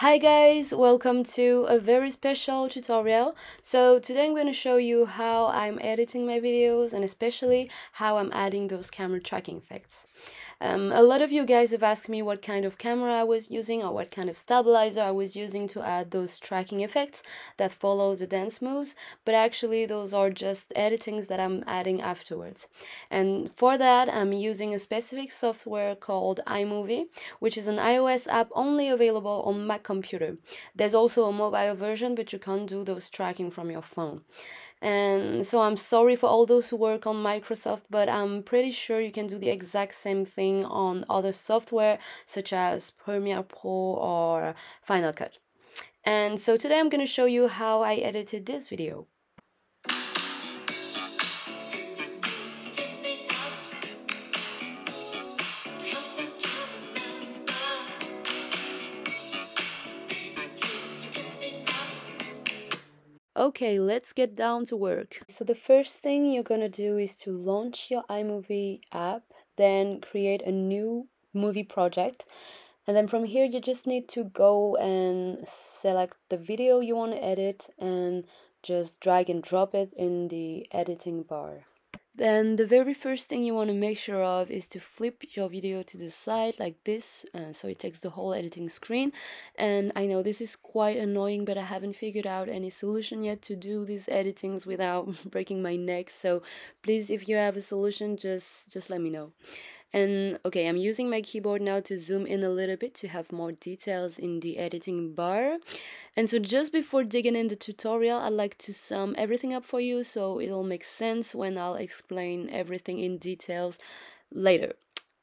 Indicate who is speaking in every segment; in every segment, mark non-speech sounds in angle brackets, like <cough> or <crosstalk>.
Speaker 1: Hi guys, welcome to a very special tutorial. So today I'm going to show you how I'm editing my videos and especially how I'm adding those camera tracking effects. Um, a lot of you guys have asked me what kind of camera I was using or what kind of stabilizer I was using to add those tracking effects that follow the dance moves, but actually those are just editings that I'm adding afterwards. And for that, I'm using a specific software called iMovie, which is an iOS app only available on Mac computer. There's also a mobile version, but you can't do those tracking from your phone and so I'm sorry for all those who work on Microsoft but I'm pretty sure you can do the exact same thing on other software such as Premiere Pro or Final Cut. And so today I'm going to show you how I edited this video Okay, let's get down to work. So the first thing you're gonna do is to launch your iMovie app, then create a new movie project. And then from here, you just need to go and select the video you want to edit and just drag and drop it in the editing bar. Then the very first thing you want to make sure of is to flip your video to the side like this uh, so it takes the whole editing screen and I know this is quite annoying but I haven't figured out any solution yet to do these editings without <laughs> breaking my neck so please if you have a solution just just let me know. And okay, I'm using my keyboard now to zoom in a little bit to have more details in the editing bar. And so just before digging in the tutorial, I'd like to sum everything up for you so it'll make sense when I'll explain everything in details later.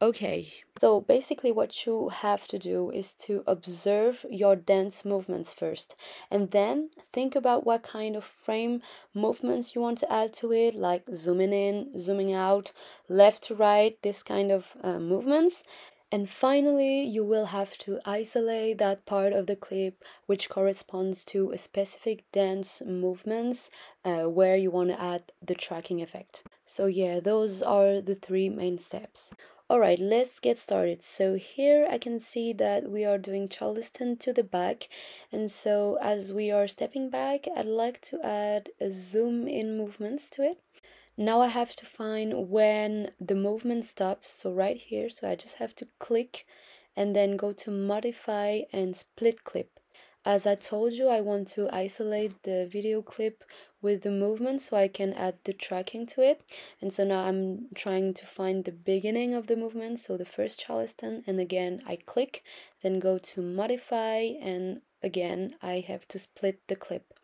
Speaker 1: Okay, so basically what you have to do is to observe your dance movements first and then think about what kind of frame movements you want to add to it like zooming in, zooming out, left to right, this kind of uh, movements. And finally, you will have to isolate that part of the clip which corresponds to a specific dance movements uh, where you want to add the tracking effect. So yeah, those are the three main steps. Alright, let's get started. So here I can see that we are doing Charleston to the back. And so as we are stepping back, I'd like to add a zoom in movements to it. Now I have to find when the movement stops. So right here, so I just have to click and then go to modify and split clip. As I told you, I want to isolate the video clip with the movement so I can add the tracking to it. And so now I'm trying to find the beginning of the movement, so the first Charleston, and again I click, then go to modify, and again I have to split the clip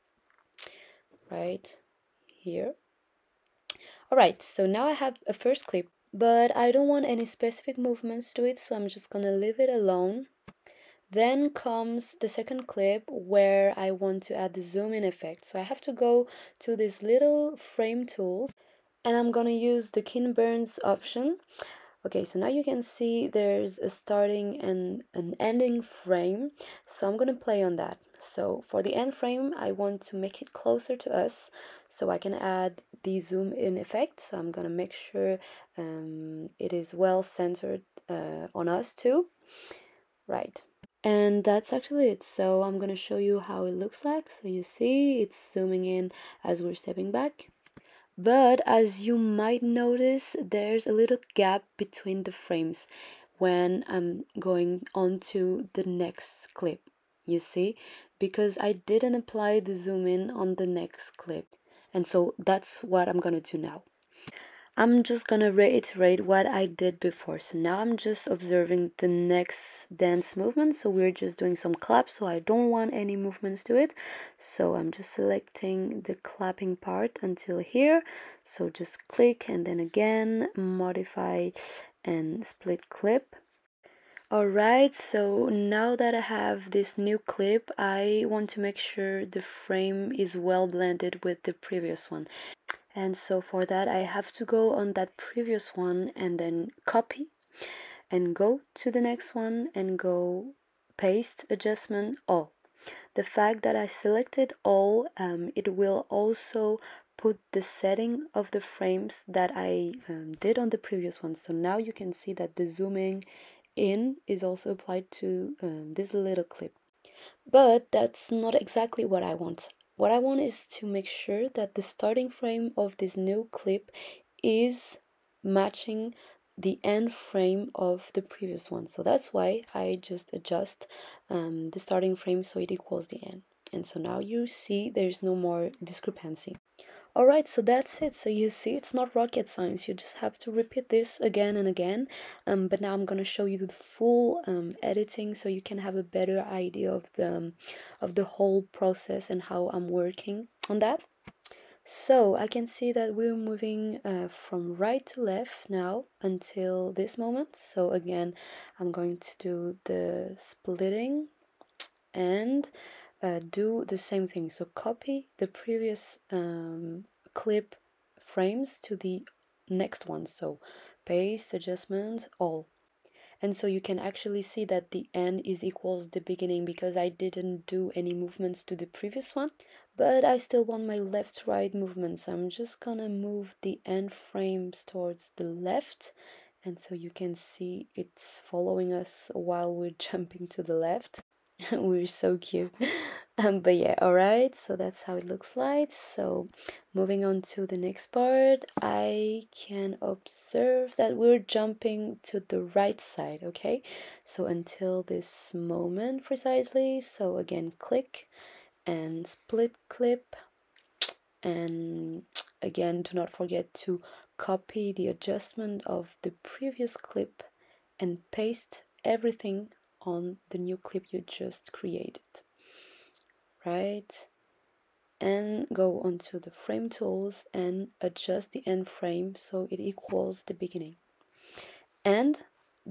Speaker 1: right here. Alright, so now I have a first clip, but I don't want any specific movements to it, so I'm just gonna leave it alone then comes the second clip where I want to add the zoom in effect. So I have to go to this little frame tools and I'm gonna use the Ken Burns option. Okay, so now you can see there's a starting and an ending frame. So I'm gonna play on that. So for the end frame, I want to make it closer to us so I can add the zoom in effect. So I'm gonna make sure um, it is well centered uh, on us too. Right, and that's actually it. So i'm going to show you how it looks like. So you see it's zooming in as we're stepping back. But as you might notice there's a little gap between the frames when i'm going on to the next clip you see? Because i didn't apply the zoom in on the next clip. And so that's what i'm going to do now I'm just gonna reiterate what I did before. So now I'm just observing the next dance movement. So we're just doing some claps. So I don't want any movements to it. So I'm just selecting the clapping part until here. So just click and then again modify and split clip. Alright, so now that I have this new clip, I want to make sure the frame is well blended with the previous one. And so for that I have to go on that previous one and then copy and go to the next one and go paste adjustment all. The fact that I selected all um, it will also put the setting of the frames that I um, did on the previous one. So now you can see that the zooming in is also applied to um, this little clip but that's not exactly what I want. What I want is to make sure that the starting frame of this new clip is matching the end frame of the previous one. So that's why I just adjust um, the starting frame so it equals the end. And so now you see there's no more discrepancy. Alright, so that's it. So you see, it's not rocket science. You just have to repeat this again and again. Um, but now I'm gonna show you the full um, editing so you can have a better idea of the um, of the whole process and how I'm working on that. So I can see that we're moving uh, from right to left now until this moment. So again, I'm going to do the splitting and uh, do the same thing. So copy the previous um, clip frames to the next one. So paste, adjustment, all. And so you can actually see that the end is equals the beginning because I didn't do any movements to the previous one. But I still want my left-right movement. So I'm just gonna move the end frames towards the left. And so you can see it's following us while we're <laughs> jumping to the left. <laughs> we're so cute um, <laughs> but yeah all right so that's how it looks like. So moving on to the next part i can observe that we're jumping to the right side okay? So until this moment precisely so again click and split clip. And again do not forget to copy the adjustment of the previous clip and paste everything on the new clip you just created right? And go onto the frame tools and adjust the end frame so it equals the beginning. And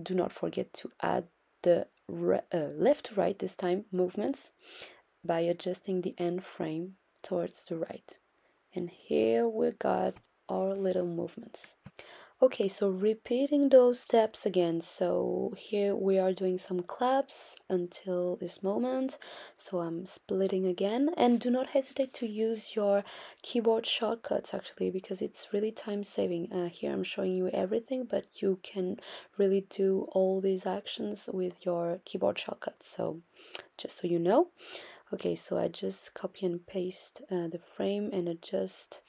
Speaker 1: do not forget to add the uh, left to right this time movements by adjusting the end frame towards the right. And here we got our little movements Okay, so repeating those steps again. So here we are doing some claps until this moment. So I'm splitting again and do not hesitate to use your keyboard shortcuts actually because it's really time saving. Uh, here I'm showing you everything, but you can really do all these actions with your keyboard shortcuts. So just so you know. Okay, so I just copy and paste uh, the frame and adjust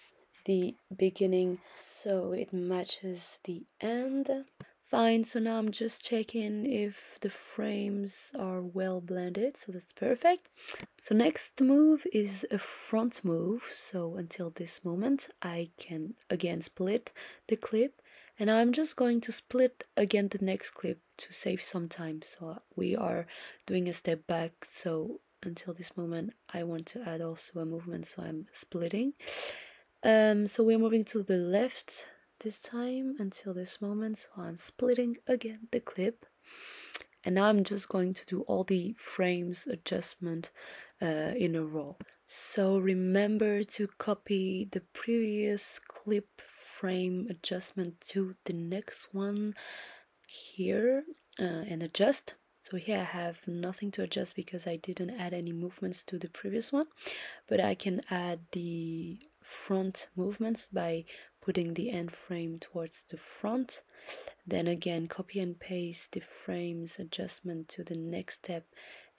Speaker 1: the beginning so it matches the end. Fine so now i'm just checking if the frames are well blended so that's perfect. So next move is a front move so until this moment i can again split the clip and i'm just going to split again the next clip to save some time. So uh, we are doing a step back so until this moment i want to add also a movement so i'm splitting um, so we're moving to the left this time until this moment. So I'm splitting again the clip. And now I'm just going to do all the frames adjustment uh, in a row. So remember to copy the previous clip frame adjustment to the next one here uh, and adjust. So here I have nothing to adjust because I didn't add any movements to the previous one, but I can add the front movements by putting the end frame towards the front. Then again copy and paste the frames adjustment to the next step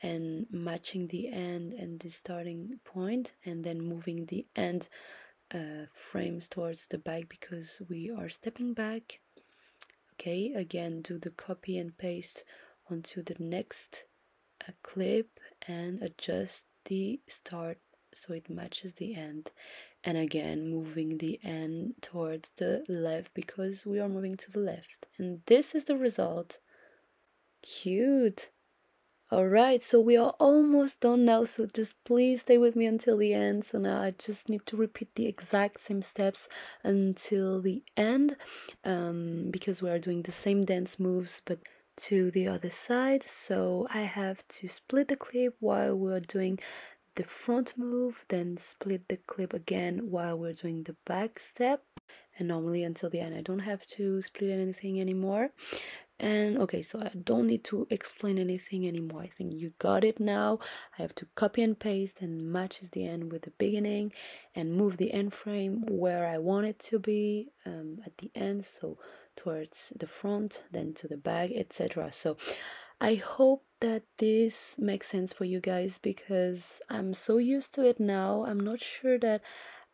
Speaker 1: and matching the end and the starting point and then moving the end uh, frames towards the back because we are stepping back. Okay again do the copy and paste onto the next uh, clip and adjust the start so it matches the end. And again moving the end towards the left because we are moving to the left. And this is the result. Cute. All right so we are almost done now so just please stay with me until the end. So now i just need to repeat the exact same steps until the end um, because we are doing the same dance moves but to the other side. So i have to split the clip while we're doing the front move, then split the clip again while we're doing the back step. And normally until the end, I don't have to split anything anymore. And okay, so I don't need to explain anything anymore. I think you got it now. I have to copy and paste and matches the end with the beginning and move the end frame where I want it to be um, at the end. So towards the front, then to the back, etc. So I hope that this makes sense for you guys because I'm so used to it now. I'm not sure that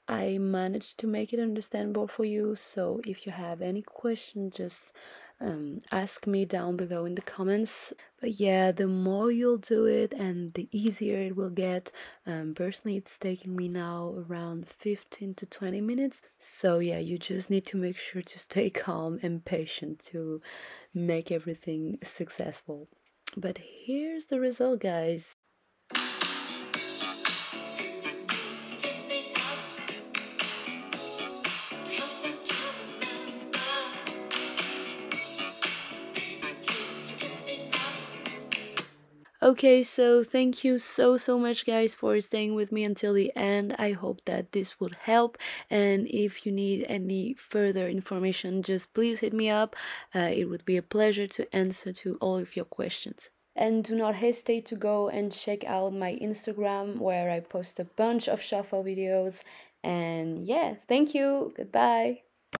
Speaker 1: I managed to make it understandable for you. So if you have any question, just um, ask me down below in the comments. But yeah, the more you'll do it and the easier it will get. Um, personally, it's taking me now around 15 to 20 minutes. So yeah, you just need to make sure to stay <laughs> calm and patient to make everything successful. But here's the result, guys. Okay, so thank you so so much guys for staying with me until the end. I hope that this would help and if you need any further information just please hit me up. Uh, it would be a pleasure to answer to all of your questions. And do not hesitate to go and check out my Instagram where I post a bunch of shuffle videos. And yeah, thank you. Goodbye.